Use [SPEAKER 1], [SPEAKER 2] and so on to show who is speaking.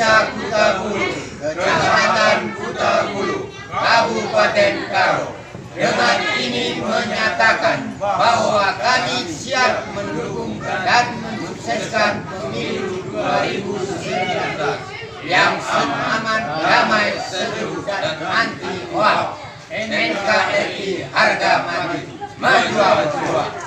[SPEAKER 1] Desa Kutabulu, Kecamatan Kutabulu, Kabupaten Karo. Dengan ini menyatakan bahwa kami siap mendukung dan mensukseskan pemilu 2019 yang aman, damai, sejuk, dan anti hoax. NKRI harga mati, maju